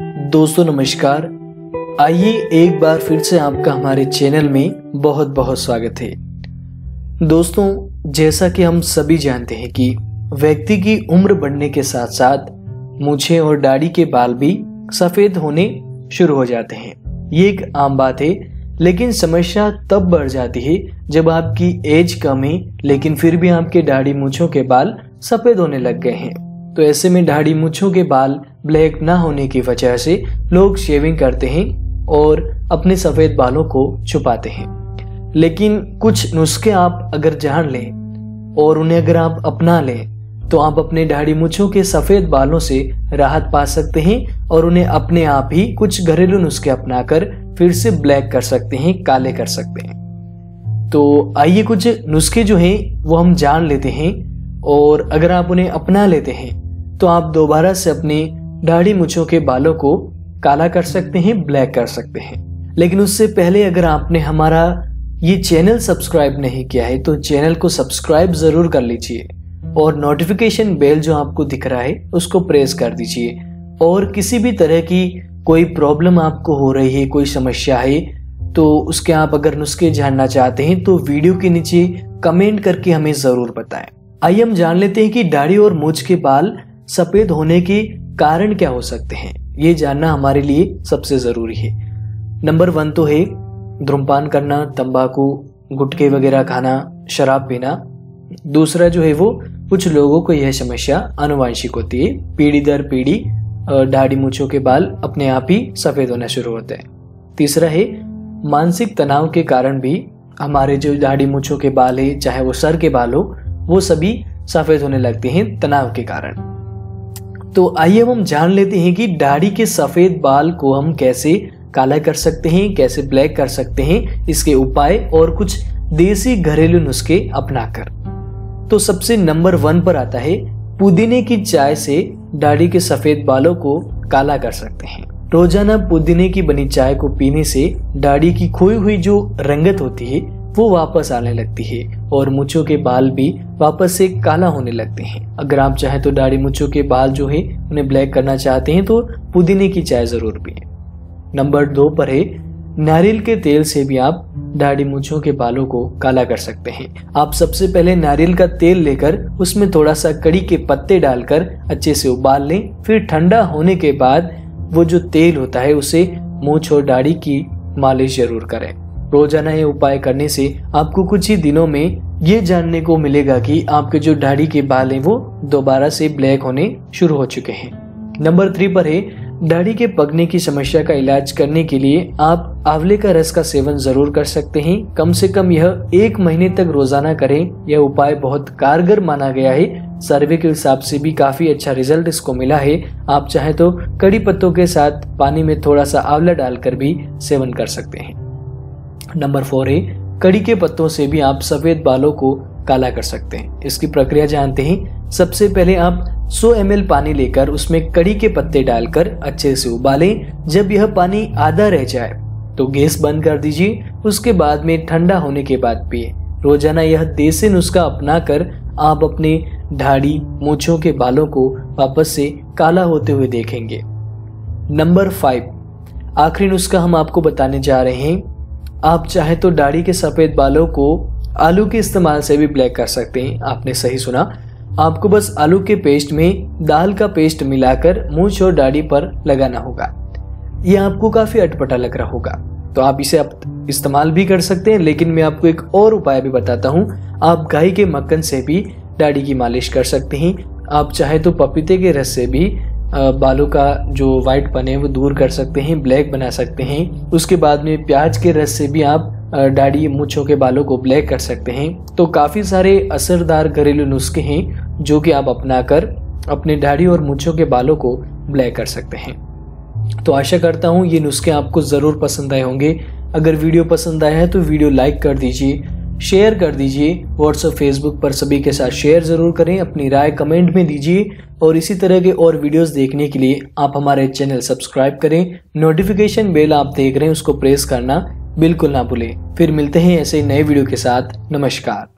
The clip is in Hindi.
दोस्तों नमस्कार। आइए एक बार फिर से आपका हमारे चैनल में बहुत बहुत स्वागत है। दोस्तों, जैसा कि हम सभी जानते हैं कि व्यक्ति की उम्र बढ़ने के साथ साथ मुझे और दाढ़ी के बाल भी सफ़ेद होने शुरू हो जाते हैं। ये एक आम बात है, लेकिन समस्या तब बढ़ जाती है जब आपकी एज कम है, लेकिन फिर भी आपके दाढ़ी मूछों के बाल सफ़ेद होने लग गए हैं। तो ऐसे में दाढ़ी मुछों के बाल ब्लैक ना होने की वजह से लोग शेविंग करते हैं और अपने सफ़ेद बालों को छुपाते हैं। लेकिन कुछ नुस्खे आप अगर जान लें और उन्हें अगर आप अपना लें तो आप अपने दाढ़ी मुछों के सफ़ेद बालों से राहत पा सकते हैं और उन्हें अपने आप ही कुछ घरेलू नुस्खे अपनाकर फिर से ब्लैक कर सकते हैं, काले कर सकते हैं। तो आइए कुछ नुस्खे जो हैं, वो हम जान लेते हैं और अगर आप उन्हें अपना लेते हैं तो आप दोबारा से अपनी दाढ़ी मुछों के बालों को काला कर सकते हैं, ब्लैक कर सकते हैं। लेकिन उससे पहले अगर आपने हमारा ये चैनल सब्सक्राइब नहीं किया है तो चैनल को सब्सक्राइब ज़रूर कर लीजिए और नोटिफिकेशन बेल जो आपको दिख रहा है, उसको प्रेस कर दीजिए। और किसी भी तरह की कोई प्रॉब्लम आपको हो रही है, कोई समस्या है तो उसके आप अगर नुस्खे जानना चाहते हैं तो वीडियो के नीचे कमेंट करके हमें ज़रूर बताएँ। आइए हम जान लेते हैं कि दाढ़ी और मूछ के बाल सफ़ेद होने के कारण क्या हो सकते हैं? ये जानना हमारे लिए सबसे ज़रूरी है। नंबर वन तो है धूमपान करना, तंबाकू, गुटके वगैरह खाना, शराब पीना। दूसरा जो है वो, कुछ लोगों को यह समस्या अनुवांशिक होती है। पीढ़ी दर पीढ़ी दाढ़ी मूछों के बाल अपने आप ही सफ़ेद होना शुरू होते हैं। तीसरा है, मानसिक तनाव के कारण भी हमारे जो दाढ़ी मूछों के बाल है, चाहे वो सर के बाल हो, वो सभी सफ़ेद होने लगते हैं तनाव के कारण। तो आइए हम जान लेते हैं कि दाढ़ी के सफ़ेद बाल को हम कैसे काला कर सकते हैं, कैसे ब्लैक कर सकते हैं, इसके उपाय और कुछ देसी घरेलू नुस्खे अपनाकर। तो सबसे नंबर वन पर आता है, पुदीने की चाय से दाढ़ी के सफ़ेद बालों को काला कर सकते हैं। रोज़ाना पुदीने की बनी चाय को पीने से दाढ़ी की खोई हुई जो रंगत होती है वो वापस आने लगती है और मुछों के बाल भी वापस से काला होने लगते हैं। अगर आप चाहें तो दाढ़ी मुछों के बाल जो है, उन्हें ब्लैक करना चाहते हैं तो पुदीने की चाय ज़रूर पिए। नंबर दो पर है, नारियल के तेल से भी आप दाढ़ी मूछों के बालों को काला कर सकते हैं। आप सबसे पहले नारियल का तेल लेकर उसमें थोड़ा सा कड़ी के पत्ते डालकर अच्छे से उबाल लें। फिर ठंडा होने के बाद वो जो तेल होता है, उसे मूछ और दाढ़ी की मालिश ज़रूर करें। रोज़ाना ये उपाय करने से आपको कुछ ही दिनों में ये जानने को मिलेगा कि आपके जो दाढ़ी के बाल हैं वो दोबारा से ब्लैक होने शुरू हो चुके हैं। नंबर थ्री पर है, दाढ़ी के पकने की समस्या का इलाज करने के लिए आप आंवले का रस का सेवन ज़रूर कर सकते हैं। कम से कम यह एक महीने तक रोज़ाना करें। यह उपाय बहुत कारगर माना गया है। सर्वे के हिसाब से भी काफ़ी अच्छा रिज़ल्ट इसको मिला है। आप चाहे तो कड़ी पत्तों के साथ पानी में थोड़ा सा आंवला डालकर भी सेवन कर सकते हैं। नंबर फोर है, कड़ी के पत्तों से भी आप सफ़ेद बालों को काला कर सकते हैं। इसकी प्रक्रिया जानते हैं सबसे पहले आप 100 एम पानी लेकर उसमें कड़ी के पत्ते डालकर अच्छे से उबालें। जब यह पानी आधा रह जाए तो गैस बंद कर दीजिए, उसके बाद में ठंडा होने के बाद पिए। रोज़ाना यह देसी नुस्खा अपना कर आप अपने ढाड़ी, मूछों के बालों को वापस से काला होते हुए देखेंगे। नंबर फाइव, आखिरी नुस्खा हम आपको बताने जा रहे हैं। आप चाहे तो दाढ़ी के सफ़ेद बालों को आलू के इस्तेमाल से भी ब्लैक कर सकते हैं। आपने सही सुना। आपको बस आलू के पेस्ट में दाल का पेस्ट मिलाकर मूछ और दाढ़ी पर लगाना होगा। यह आपको काफ़ी अटपटा लग रहा होगा। तो आप इसे आप इस्तेमाल भी कर सकते हैं, लेकिन मैं आपको एक और उपाय भी बताता हूँ। आप गाय के मक्खन से भी दाढ़ी की मालिश कर सकते हैं। आप चाहे तो पपीते के रस से भी बालों का जो वाइट पन है, वो दूर कर सकते हैं ब्लैक बना सकते हैं। उसके बाद में प्याज के रस से भी आप दाढ़ी, मूछों के बालों को ब्लैक कर सकते हैं। तो काफ़ी सारे असरदार घरेलू नुस्खे हैं, जो कि आप अपनाकर अपने दाढ़ी और मूछों के बालों को ब्लैक कर सकते हैं। तो आशा करता हूँ ये नुस्खे आपको ज़रूर पसंद आए होंगे। अगर वीडियो पसंद आया है तो वीडियो लाइक कर दीजिए। शेयर कर दीजिए। व्हाट्सएप फेसबुक पर सभी के साथ शेयर ज़रूर करें। अपनी राय कमेंट में दीजिए। और इसी तरह के और वीडियोस देखने के लिए आप हमारे चैनल सब्सक्राइब करें। नोटिफिकेशन बेल आप देख रहे हैं, उसको प्रेस करना बिल्कुल ना भूलें। फिर मिलते हैं ऐसे नए वीडियो के साथ। नमस्कार।